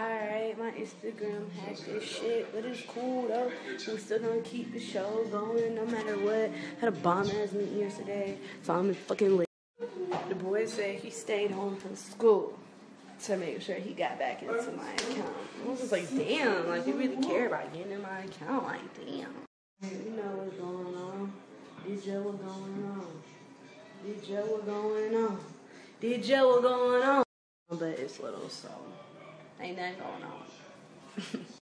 alright, my Instagram hacked this shit, but it's cool though. We still gonna keep the show going no matter what. Had a bomb ass meeting yesterday, so I'm fucking late. The boy said he stayed home from school to make sure he got back into my account. I was just like, damn, like you really care about getting in my account, like damn. You know what's going on. DJ what's going on. DJ what's going on. DJ what's going on. But it's little, so ain't nothing going on.